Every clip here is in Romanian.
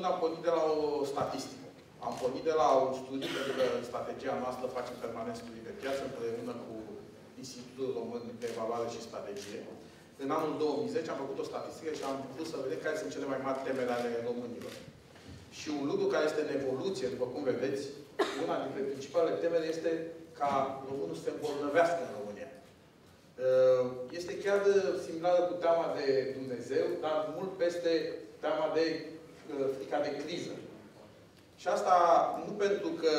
rând am pornit de la o statistică. Am pornit de la un studiu, pentru că în strategia noastră facem permanent studii de piață împreună cu Institutul Român de Evaluare și Strategie. În anul 2010 am făcut o statistică și am vrut să vedem care sunt cele mai mari temere ale românilor. Și un lucru care este în evoluție, după cum vedeți, una dintre principalele temere este ca românul să se îmbolnăvească în România. Uh, este chiar similară cu teama de Dumnezeu, dar mult peste teama de uh, frica de criză. Și asta nu pentru că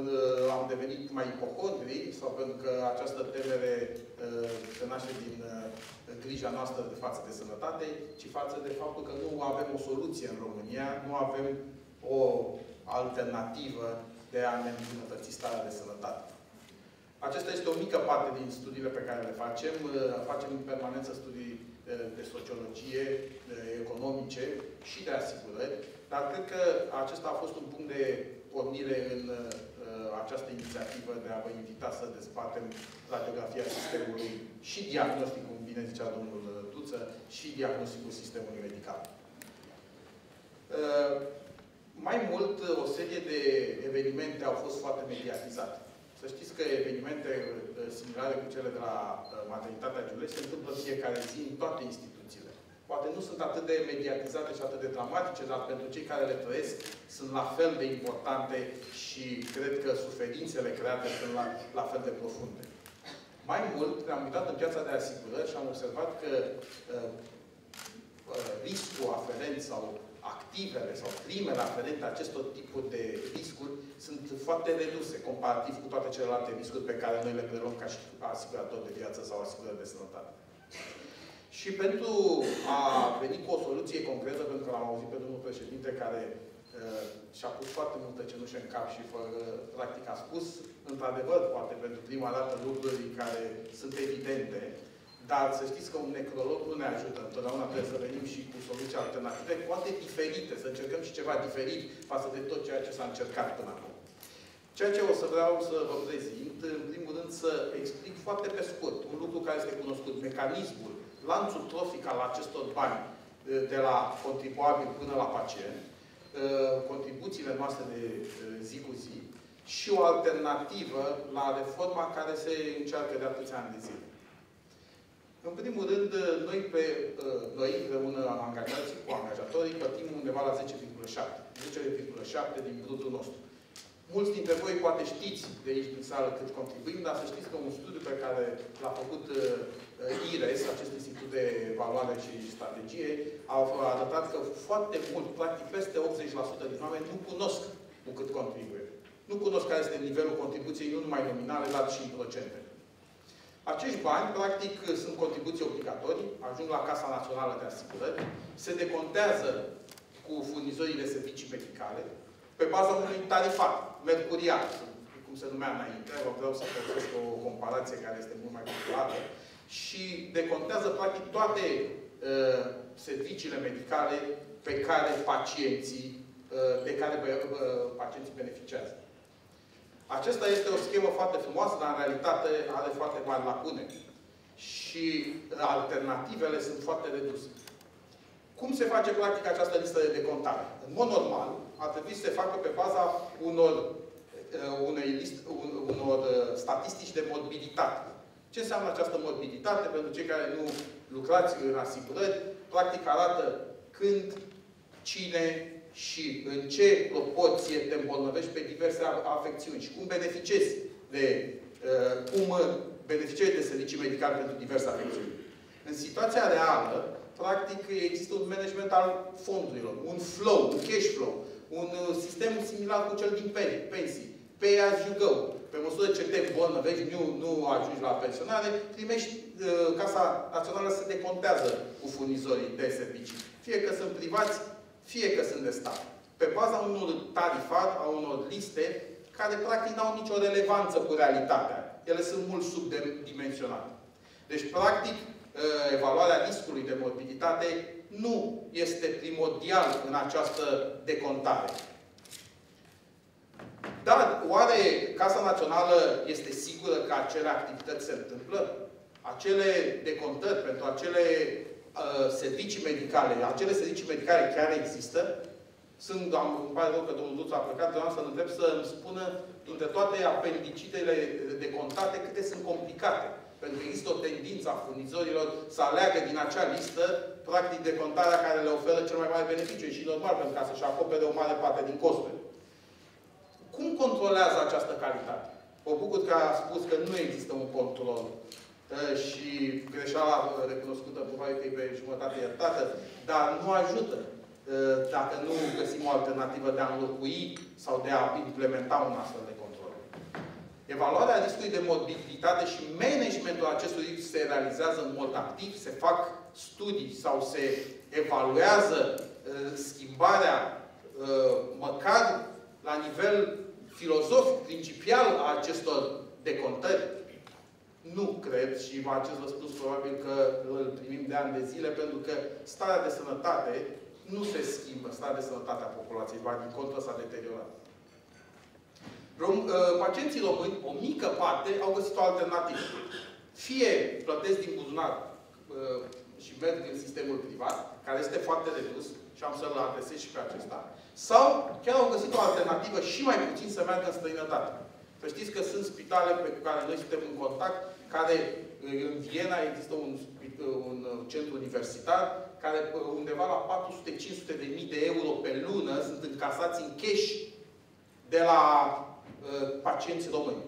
uh, am devenit mai ipocondri sau pentru că această temere uh, se naște din uh, grija noastră de față de sănătate, ci față de faptul că nu avem o soluție în România, nu avem o alternativă de a ne îmbunătăți starea de sănătate. Acesta este o mică parte din studiile pe care le facem. Uh, facem în permanență studii uh, de sociologie, economice și de asigurări, dar cred că acesta a fost un punct de pornire în uh, această inițiativă de a vă invita să dezbatem radiografia sistemului și diagnostic, cum bine zicea domnul Tuță, și diagnosticul sistemului medical. Mai mult, o serie de evenimente au fost foarte mediatizate. Să știți că evenimente uh, similare cu cele de la uh, maternitatea Giulești se întâmplă fiecare zi în toate instituțiile. Poate nu sunt atât de mediatizate și atât de dramatice, dar pentru cei care le trăiesc sunt la fel de importante și cred că suferințele create sunt la, la fel de profunde. Mai mult, ne-am uitat în piața de asigurări și am observat că uh, uh, riscul aferent sau activele sau primele aferente acestor tipuri de riscuri sunt foarte reduse comparativ cu toate celelalte riscuri pe care noi le preluăm ca și asigurator de viață sau asigurări de sănătate. Și pentru a veni cu o soluție concretă, pentru că l-am auzit pe domnul președinte care uh, și-a pus foarte multă cenușă în cap și fără, practic a spus, într-adevăr, poate pentru prima dată lucruri care sunt evidente, dar să știți că un necrolog nu ne ajută. Întotdeauna trebuie să venim și cu soluții alternative, poate diferite, să încercăm și ceva diferit față de tot ceea ce s-a încercat până acum. Ceea ce o să vreau să vă prezint, în primul rând să explic foarte pe scurt un lucru care este cunoscut, mecanismul, lanțul trofic al acestor bani de la contribuabil până la pacient, contribuțiile noastre de zi cu zi și o alternativă la reforma care se încearcă de atâția ani de zile. În primul rând, noi, pe, uh, noi împreună angajații cu angajatorii, plătim undeva la 10,7. 10,7 din brutul nostru. Mulți dintre voi poate știți de aici din sală cât contribuim, dar să știți că un studiu pe care l-a făcut uh, IRES, acest Institut de Evaluare și Strategie, a arătat că foarte mult, practic peste 80% din oameni nu cunosc cu cât contribuie. Nu cunosc care este nivelul contribuției, nu numai nominale, dar și în procente. Acești bani, practic, sunt contribuții obligatorii, ajung la Casa Națională de Asigurări, se decontează cu furnizorii de servicii medicale, pe baza unui tarifat, mercurial, cum se numea înainte, vă vreau să folosesc o comparație care este mult mai populară, și decontează, practic, toate uh, serviciile medicale pe care pacienții, uh, de care uh, pacienții beneficiază. Acesta este o schemă foarte frumoasă, dar în realitate are foarte mari lacune. Și alternativele sunt foarte reduse. Cum se face practic această listă de decontare? În mod normal, ar trebui să se facă pe baza unor, uh, unei list, unor uh, statistici de mobilitate. Ce înseamnă această mobilitate? Pentru cei care nu lucrați în asigurări, practic arată când, cine, și în ce proporție te îmbolnăvești pe diverse afecțiuni și cum beneficiezi de, uh, cum beneficiezi de servicii medicale pentru diverse afecțiuni. În situația reală, practic, există un management al fondurilor, un flow, un cash flow, un uh, sistem similar cu cel din pensii. Pay as you go. Pe măsură ce te îmbolnăvești, nu, nu ajungi la pensionare, primești, uh, Casa Națională se decontează cu furnizorii de servicii. Fie că sunt privați, fie că sunt de stat. Pe baza unor tarifat, a unor liste, care practic nu au nicio relevanță cu realitatea. Ele sunt mult subdimensionate. Deci, practic, ă, evaluarea riscului de morbiditate nu este primordial în această decontare. Dar, oare Casa Națională este sigură că acele activități se întâmplă? Acele decontări pentru acele Uh, servicii medicale, acele servicii medicale chiar există? sunt, am, îmi pare rău că domnul Duț a plecat, vreau să-l întreb să îmi spună dintre toate apendicitele de contate câte sunt complicate. Pentru că există o tendință a furnizorilor să aleagă din acea listă, practic, de contarea care le oferă cel mai mare beneficiu. Și normal, pentru ca să-și acopere o mare parte din costuri. Cum controlează această calitate? Mă bucur că a spus că nu există un control și greșeala recunoscută probabil că e pe jumătate iertată, dar nu ajută dacă nu găsim o alternativă de a înlocui sau de a implementa un astfel de control. Evaluarea riscului de mobilitate și managementul acestui risc se realizează în mod activ, se fac studii sau se evaluează schimbarea măcar la nivel filozofic, principial a acestor decontări? Nu cred și acest răspuns probabil că îl primim de ani de zile, pentru că starea de sănătate nu se schimbă, starea de sănătate a populației, ba din contră s-a deteriorat. Rom, uh, pacienții români, o mică parte, au găsit o alternativă. Fie plătesc din buzunar uh, și merg în sistemul privat, care este foarte redus, și am să-l adresez și pe acesta, sau chiar au găsit o alternativă și mai puțin să meargă în străinătate. Să știți că sunt spitale pe care noi suntem în contact, care în Viena există un, un centru universitar, care undeva la 400-500 de mii de euro pe lună sunt încasați în cash de la uh, pacienți români.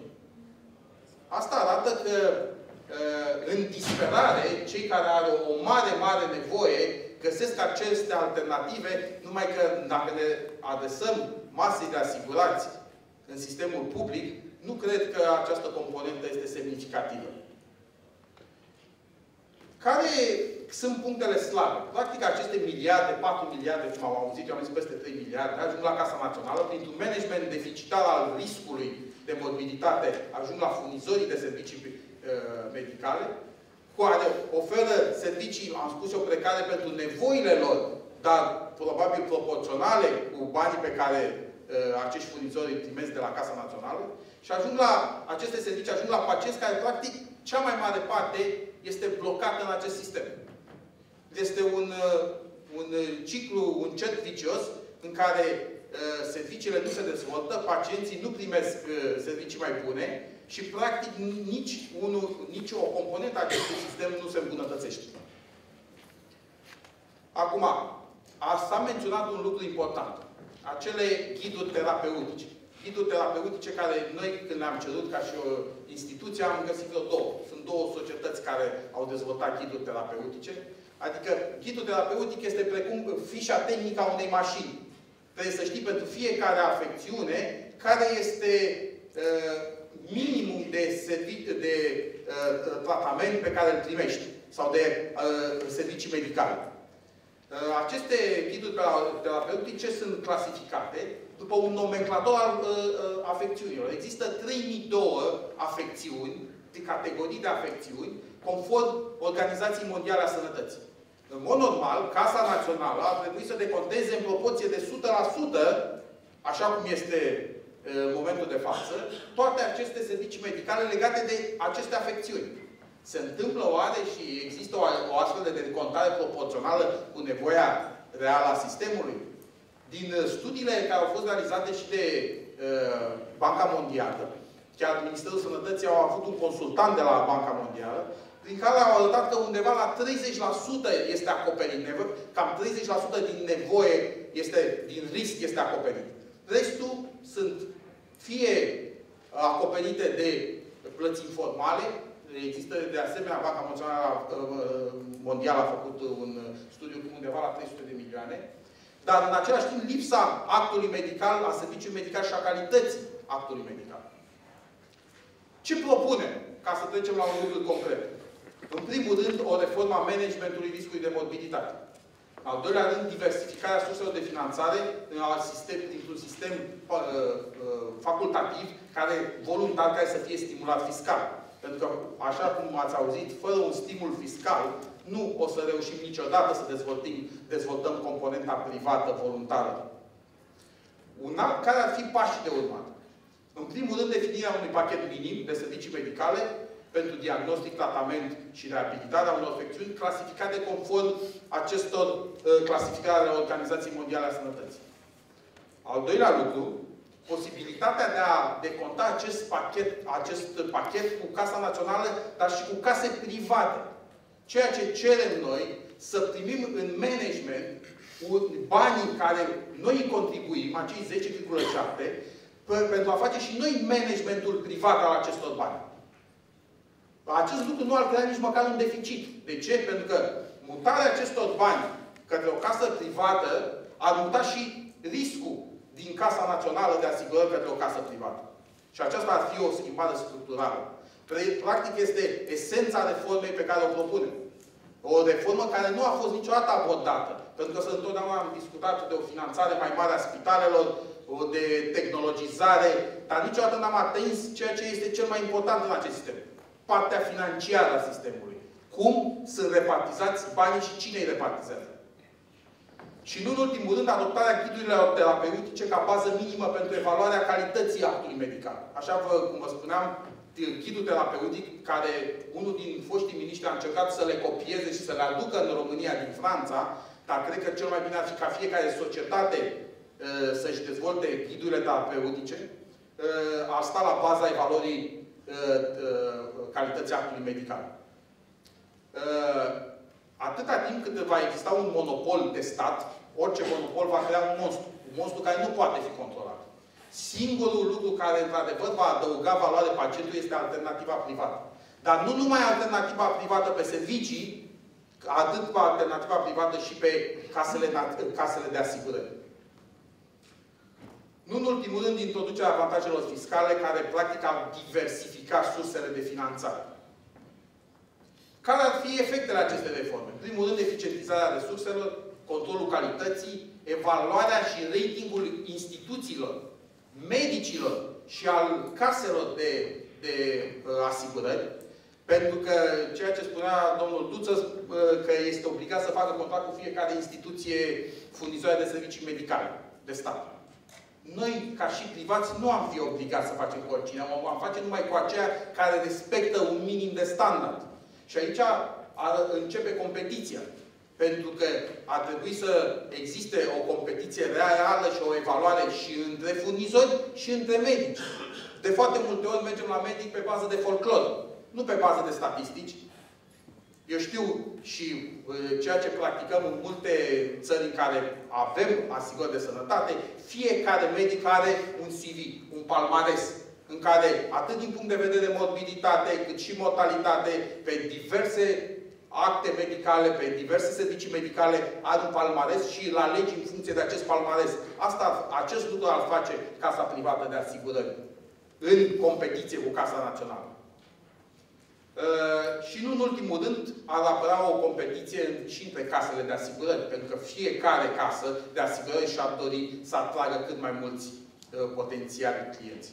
Asta arată că uh, în disperare, cei care au o mare, mare nevoie găsesc aceste alternative, numai că dacă ne adresăm masei de asigurați în sistemul public, nu cred că această componentă este semnificativă. Care sunt punctele slabe? Practic, aceste miliarde, 4 miliarde, cum am auzit, eu am zis peste 3 miliarde, ajung la Casa Națională printr-un management deficitar al riscului de mobilitate, ajung la furnizorii de servicii uh, medicale, care oferă servicii, am spus eu, precare pentru nevoile lor, dar probabil proporționale cu banii pe care uh, acești furnizori îi primesc de la Casa Națională și ajung la aceste servicii, ajung la pacienți care, practic, cea mai mare parte este blocată în acest sistem. Este un, uh, un ciclu, un cerc vicios în care uh, serviciile nu se dezvoltă, pacienții nu primesc uh, servicii mai bune și, practic, nici, unul, nici o componentă a acestui sistem nu se îmbunătățește. Acum, s-a menționat un lucru important. Acele ghiduri terapeutice. Ghiduri terapeutice care noi, când le-am cerut ca și o instituție, am găsit vreo două. Sunt două societăți care au dezvoltat ghiduri terapeutice. Adică ghidul terapeutic este precum fișa tehnică a unei mașini. Trebuie să știi pentru fiecare afecțiune care este uh, minimum de, de uh, tratament pe care îl primești sau de uh, servicii medicale. Uh, aceste ghiduri terapeutice sunt clasificate după un nomenclator al uh, uh, afecțiunilor. Există 3002 afecțiuni, de categorii de afecțiuni, conform Organizației Mondiale a Sănătății. În mod normal, Casa Națională ar trebui să deconteze în proporție de 100%, așa cum este în momentul de față, toate aceste servicii medicale legate de aceste afecțiuni. Se întâmplă oare și există o, o astfel de decontare proporțională cu nevoia reală a sistemului? Din studiile care au fost realizate și de uh, Banca Mondială, chiar Ministerul Sănătății au avut un consultant de la Banca Mondială, prin care au arătat că undeva la 30% este acoperit. Cam 30% din nevoie, este, din risc este acoperit. Restul sunt fie acoperite de plăți informale, există de asemenea, Banca Mondială a făcut un studiu cu undeva la 300 de milioane, dar în același timp lipsa actului medical, a serviciului medical și a calității actului medical. Ce propunem? Ca să trecem la un lucru concret. În primul rând, o reformă a managementului riscului de mobilitate. Al doilea rând, diversificarea surselor de finanțare într-un sistem uh, uh, facultativ, care, voluntar, care să fie stimulat fiscal. Pentru că, așa cum ați auzit, fără un stimul fiscal, nu o să reușim niciodată să dezvoltăm, dezvoltăm componenta privată voluntară. Un alt, care ar fi pașii de urmat? În primul rând, definirea unui pachet minim de servicii medicale pentru diagnostic, tratament și reabilitarea unor afecțiuni clasificate conform acestor uh, clasificări ale Organizației Mondiale a Sănătății. Al doilea lucru, posibilitatea de a deconta acest pachet, acest pachet cu Casa Națională, dar și cu case private. Ceea ce cerem noi, să primim în management banii care noi îi contribuim, acei 10,7, pentru a face și noi managementul privat al acestor bani. Acest lucru nu ar crea nici măcar un deficit. De ce? Pentru că mutarea acestor bani către o casă privată ar muta și riscul din Casa Națională de Asigurări către o casă privată. Și aceasta ar fi o schimbare structurală. Practic este esența reformei pe care o propunem. O reformă care nu a fost niciodată abordată. Pentru că să întotdeauna am discutat de o finanțare mai mare a spitalelor, de tehnologizare, dar niciodată n-am atins ceea ce este cel mai important în acest sistem. Partea financiară a sistemului. Cum sunt repartizați banii și cine îi repartizează. Și nu în ultimul rând, adoptarea ghidurilor terapeutice ca bază minimă pentru evaluarea calității actului medical. Așa vă, cum vă spuneam, ghidul terapeutic, care unul din foștii miniștri a încercat să le copieze și să le aducă în România din Franța, dar cred că cel mai bine ar fi ca fiecare societate uh, să-și dezvolte ghidurile terapeutice, uh, a sta la baza evaluării uh, calității actului medical. Atâta timp cât va exista un monopol de stat, orice monopol va crea un monstru. Un monstru care nu poate fi controlat. Singurul lucru care, într-adevăr, va adăuga valoare pacientului este alternativa privată. Dar nu numai alternativa privată pe servicii, atât cu alternativa privată și pe casele, casele de asigurări. Nu în ultimul rând, introducerea avantajelor fiscale care, practic, ar diversifica sursele de finanțare. Care ar fi efectele acestei reforme? În primul rând, eficientizarea resurselor, controlul calității, evaluarea și ratingul instituțiilor, medicilor și al caselor de, de uh, asigurări, pentru că ceea ce spunea domnul Duță, uh, că este obligat să facă contract cu fiecare instituție furnizoare de servicii medicale de stat. Noi, ca și privați, nu am fi obligați să facem cu oricine. Am face numai cu aceea care respectă un minim de standard. Și aici ar începe competiția. Pentru că ar trebui să existe o competiție reală și o evaluare și între furnizori și între medici. De foarte multe ori mergem la medic pe bază de folclor, nu pe bază de statistici. Eu știu și uh, ceea ce practicăm în multe țări în care avem asigurări de sănătate, fiecare medic are un CV, un palmares în care, atât din punct de vedere de morbiditate, cât și mortalitate, pe diverse acte medicale, pe diverse servicii medicale, are un palmares și îl alegi în funcție de acest palmares. Asta, acest lucru ar face Casa Privată de Asigurări în competiție cu Casa Națională. Uh, și nu în ultimul rând, ar apărea o competiție și între casele de asigurări, pentru că fiecare casă de asigurări și-ar dori să atragă cât mai mulți uh, potențiali clienți.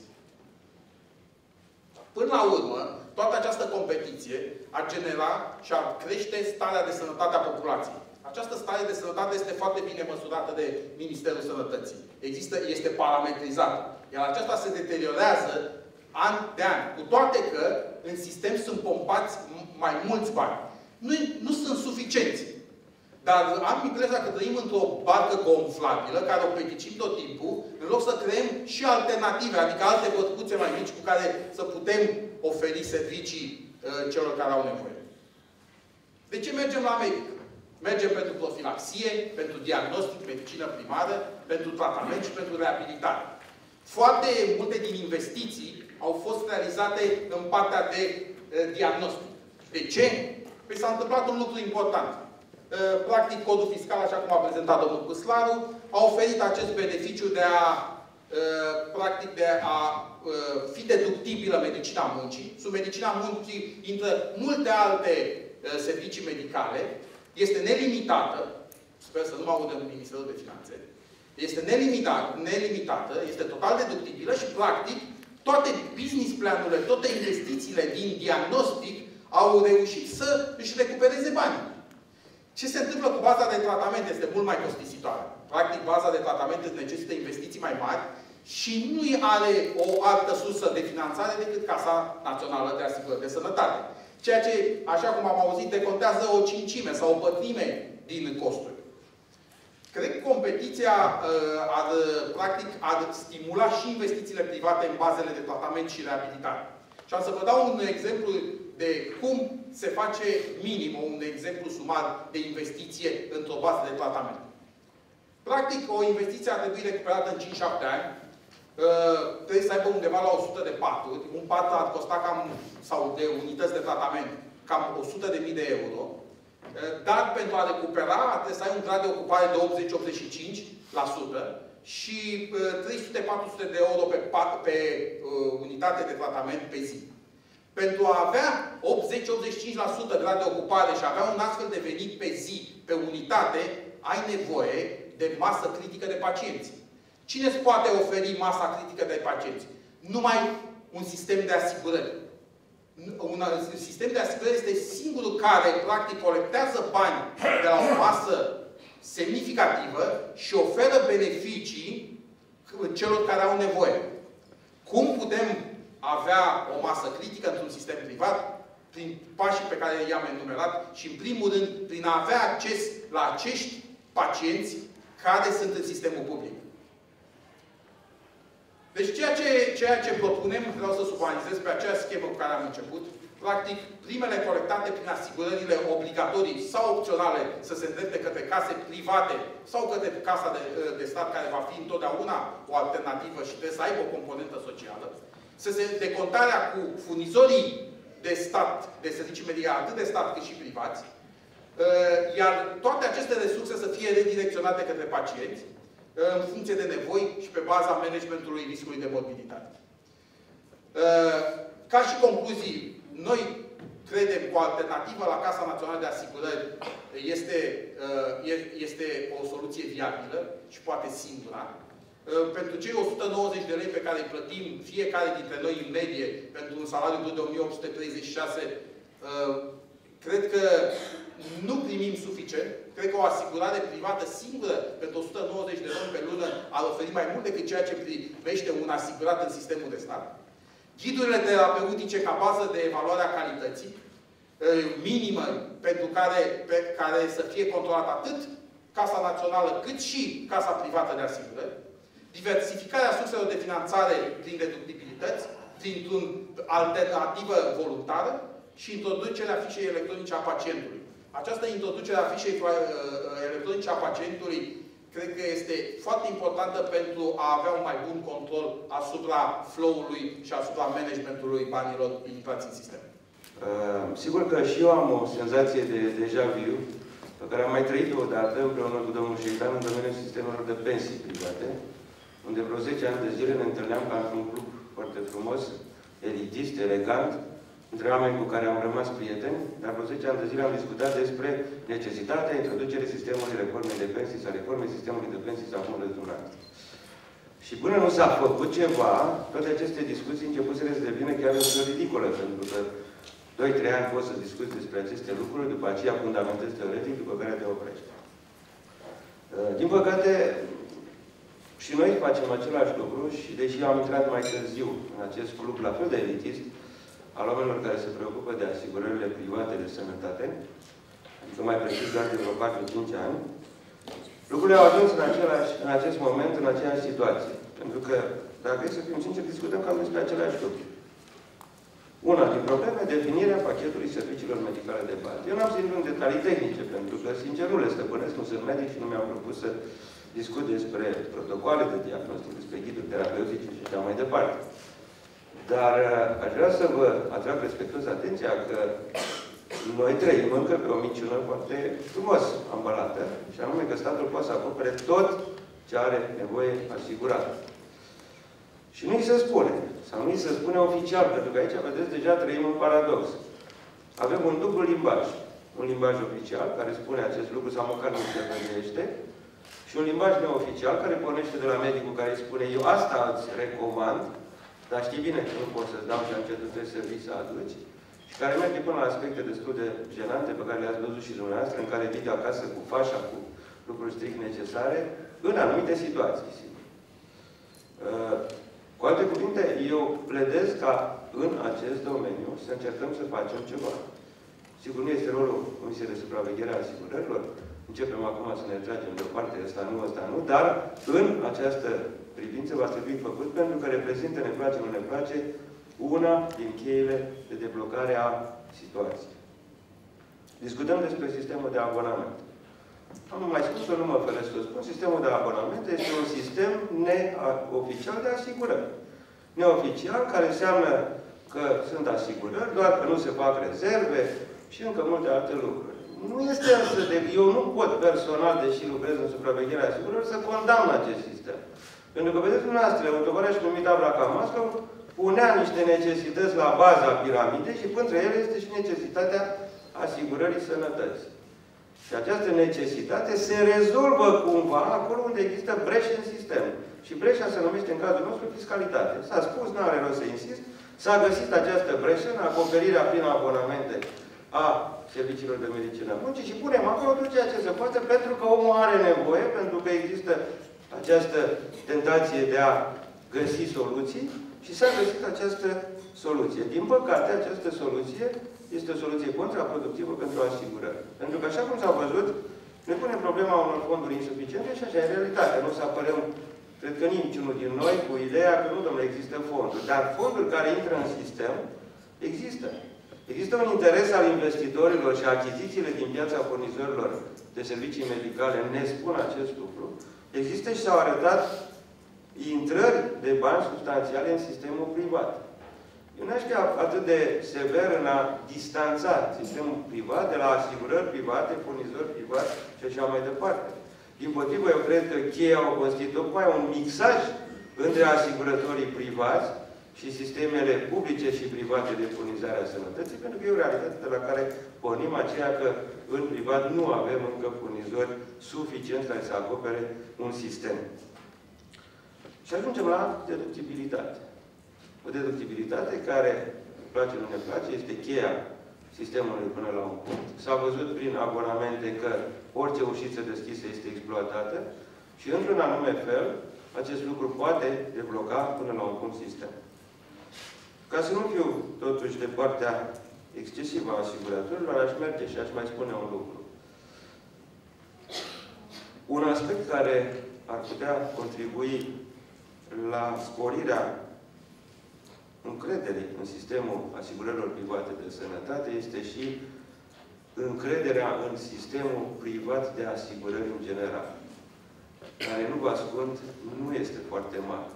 Până la urmă, toată această competiție ar genera și ar crește starea de sănătate a populației. Această stare de sănătate este foarte bine măsurată de Ministerul Sănătății. Există, este parametrizată. Iar aceasta se deteriorează an de an. Cu toate că în sistem sunt pompați mai mulți bani. Nu, nu sunt suficienți. Dar am impresia că trăim într-o barcă gonflabilă, care o peticim tot timpul, în loc să creăm și alternative, adică alte bătcuțe mai mici cu care să putem oferi servicii uh, celor care au nevoie. De ce mergem la medic? Mergem pentru profilaxie, pentru diagnostic, medicină primară, pentru tratament și pentru reabilitare. Foarte multe din investiții au fost realizate în partea de uh, diagnostic. De ce? Păi s-a întâmplat un lucru important. Uh, practic, codul fiscal, așa cum a prezentat domnul Păslaru, a oferit acest beneficiu de a, uh, practic, de a uh, fi deductibilă medicina muncii. Sub medicina muncii intră multe alte servicii medicale. Este nelimitată, sper să nu mă audă Ministerul de Finanțe, este nelimitată, nelimitată, este total deductibilă și, practic, toate business planurile, toate investițiile din diagnostic au reușit să își recupereze banii. Ce se întâmplă cu baza de tratament este mult mai costisitoare. Practic, baza de tratament necesită investiții mai mari și nu are o altă sursă de finanțare decât Casa Națională de Asigurări de Sănătate. Ceea ce, așa cum am auzit, decontează o cincime sau o pătrime din costuri. Cred că competiția uh, ar, practic, ar stimula și investițiile private în bazele de tratament și reabilitare. Și am să vă dau un exemplu de cum se face minim, un exemplu sumar de investiție într-o bază de tratament. Practic, o investiție ar trebui recuperată în 5-7 ani. Uh, trebuie să aibă undeva la 100 de paturi. Un pat ar costa cam, sau de unități de tratament, cam 100.000 de euro. Uh, dar pentru a recupera, trebuie să ai un grad de ocupare de 80-85% și 300-400 uh, de euro pe, pe unitate de tratament pe zi. Pentru a avea 80-85% grad de ocupare și a avea un astfel de venit pe zi, pe unitate, ai nevoie de masă critică de pacienți. Cine îți poate oferi masa critică de pacienți? Numai un sistem de asigurări. Un sistem de asigurări este singurul care, practic, colectează bani de la o masă semnificativă și oferă beneficii celor care au nevoie. Cum putem avea o masă critică într-un sistem privat? Prin pașii pe care i-am enumerat și, în primul rând, prin a avea acces la acești pacienți care sunt în sistemul public. Deci ceea ce, ceea ce propunem, vreau să subanizez pe aceea schemă cu care am început, practic, primele colectate prin asigurările obligatorii sau opționale să se îndrepte către case private sau către casa de, de stat, care va fi întotdeauna o alternativă și trebuie să aibă o componentă socială, să se decontarea cu furnizorii de stat, de servicii medicale, atât de stat cât și privați, Uh, iar toate aceste resurse să fie redirecționate către pacienți uh, în funcție de nevoi și pe baza managementului riscului de morbiditate. Uh, ca și concluzii, noi credem că o alternativă la Casa Națională de Asigurări este, este o soluție viabilă și poate singura. Pentru cei 190 de lei pe care îi plătim fiecare dintre noi în medie pentru un salariu brut de 1836, cred că nu primim suficient. Cred că o asigurare privată singură pentru 190 de luni pe lună ar oferi mai mult decât ceea ce primește un asigurat în sistemul de stat. Ghidurile terapeutice ca bază de evaluare a calității, eh, minimă, pentru care, pe care să fie controlat atât Casa Națională, cât și Casa Privată de Asigurări, diversificarea surselor de finanțare prin deductibilități, printr-o alternativă voluntară și introducerea fișei electronice a pacientului. Această introducere a fișei uh, uh, electronice a pacientului cred că este foarte importantă pentru a avea un mai bun control asupra flow-ului și asupra managementului banilor intrați în sistem. Uh, sigur că și eu am o senzație de deja vu, pe care am mai trăit-o odată împreună cu domnul Șeitan în domeniul sistemelor de pensii private, unde vreo 10 ani de zile ne întâlneam ca într-un club foarte frumos, elitist, elegant, între oameni cu care am rămas prieteni, dar vreo 10 ani de zile am discutat despre necesitatea introducerii sistemului reformei de pensii sau reformei sistemului de pensii sau cum răzunat. Și până nu s-a făcut ceva, toate aceste discuții început să devină chiar o ridicolă, pentru că 2-3 ani poți să discuți despre aceste lucruri, după aceea fundamentezi teoretic, după care te oprești. Uh, din păcate, și noi facem același lucru și deși am intrat mai târziu în acest club la fel de elitist, al oamenilor care se preocupă de asigurările private de sănătate, adică mai precis doar de vreo 4-5 ani, lucrurile au ajuns în, același, în acest moment, în aceeași situație. Pentru că, dacă e să fim sinceri, discutăm cam despre aceleași lucruri. Una din probleme, definirea pachetului serviciilor medicale de bază. Eu n-am zis în detalii tehnice, pentru că, sincer, nu le stăpânesc, nu sunt medic și nu mi-am propus să discut despre protocoale de diagnostic, despre ghiduri terapeutice și așa mai departe. Dar uh, aș vrea să vă atrag respectuos atenția că noi trăim încă pe o minciună foarte frumos ambalată, și anume că statul poate să acopere tot ce are nevoie asigurat. Și nu-i se spune, sau nu-i se spune oficial, pentru că aici, vedeți, deja trăim un paradox. Avem un dublu limbaj. Un limbaj oficial, care spune acest lucru, sau măcar nu se gândește, și un limbaj neoficial, care pornește de la medicul care îi spune, eu asta îți recomand, dar știi bine că nu poți să-ți dau și am ce trebuie să vii să aduci. Și care merge până la aspecte destul de genante pe care le-ați văzut și dumneavoastră, în care vii de acasă cu fașa, cu lucruri strict necesare, în anumite situații, sigur. Uh, cu alte cuvinte, eu pledez ca în acest domeniu să încercăm să facem ceva. Sigur, nu este rolul Comisiei de Supraveghere a Asigurărilor, începem acum să ne tragem de o parte, ăsta nu, ăsta nu, dar în această privință va trebui făcut pentru că reprezintă, ne place, nu ne place, una din cheile de deblocare a situației. Discutăm despre sistemul de abonament. Am mai spus-o, nu mă feresc să spun, sistemul de abonament este un sistem neoficial de asigurări. Neoficial, care înseamnă că sunt asigurări, doar că nu se fac rezerve și încă multe alte lucruri. Nu este însă de... Eu nu pot personal, deși lucrez în supravegherea asigurărilor, să condamn acest sistem. Pentru că, vedeți dumneavoastră, un tovarăș numit Abraham Maslow punea niște necesități la baza piramidei și între ele este și necesitatea asigurării sănătății. Și această necesitate se rezolvă cumva acolo unde există breșe în sistem. Și breșa se numește în cazul nostru fiscalitate. S-a spus, nu are rost să insist, s-a găsit această breșă în acoperirea prin abonamente a serviciilor de medicină muncii și punem acolo tot ceea ce se poate pentru că omul are nevoie, pentru că există această tentație de a găsi soluții și s-a găsit această soluție. Din păcate, această soluție este o soluție contraproductivă pentru asigurări. Pentru că, așa cum s-a văzut, ne pune problema unor fonduri insuficiente și așa e realitatea. Nu să apărăm, cred că niciunul din noi, cu ideea că nu, domnule, există fonduri. Dar fonduri care intră în sistem, există. Există un interes al investitorilor și achizițiile din piața furnizorilor de servicii medicale ne spun acest lucru. Există și s-au arătat intrări de bani substanțiale în sistemul privat. Eu n-aș fi atât de sever în a distanța sistemul privat de la asigurări private, furnizori privați și așa mai departe. Din potrivă, eu cred că cheia o constituie tocmai un mixaj între asigurătorii privați și sistemele publice și private de furnizare a sănătății, pentru că e o realitate de la care pornim aceea că în privat nu avem încă furnizori suficienți care să acopere un sistem. Și ajungem la deductibilitate. O deductibilitate care, place, nu ne place, este cheia sistemului până la un punct. S-a văzut prin abonamente că orice ușiță deschisă este exploatată și, într-un anume fel, acest lucru poate debloca până la un punct sistem. Ca să nu fiu totuși de partea excesivă a asiguratorilor, aș merge și aș mai spune un lucru. Un aspect care ar putea contribui la sporirea încrederii în sistemul asigurărilor private de sănătate este și încrederea în sistemul privat de asigurări în general, care, nu vă ascund, nu este foarte mare.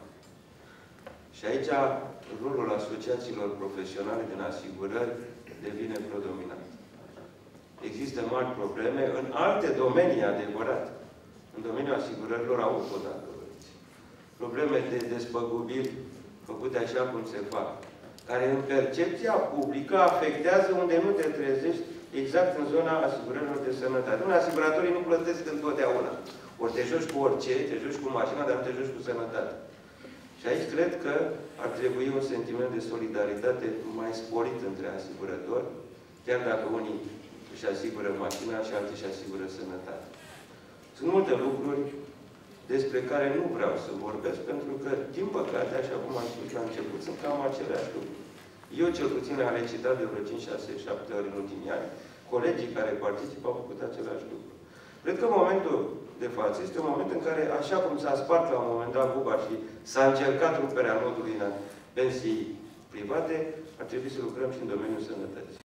Și aici rolul asociațiilor profesionale din asigurări devine predominant. Există mari probleme în alte domenii, adevărat. În domeniul asigurărilor auto, dacă vreți. Probleme de despăgubiri făcute așa cum se fac, care în percepția publică afectează unde nu te trezești exact în zona asigurărilor de sănătate. Unii asiguratorii nu plătesc întotdeauna. Ori te joci cu orice, te joci cu mașina, dar nu te joci cu sănătate. Și aici cred că ar trebui un sentiment de solidaritate mai sporit între asigurători, chiar dacă unii își asigură mașina și alții își asigură sănătate. Sunt multe lucruri despre care nu vreau să vorbesc, pentru că, din păcate, așa cum am spus la început, sunt cam aceleași lucruri. Eu, cel puțin, le-am recitat de vreo 5, 6, 7 ori în ultimii ani. Colegii care participă au făcut același lucru. Cred că momentul de față este un moment în care, așa cum s-a spart la un moment dat buba și s-a încercat ruperea nodului în pensii private, ar trebui să lucrăm și în domeniul sănătății.